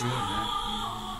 sure, man.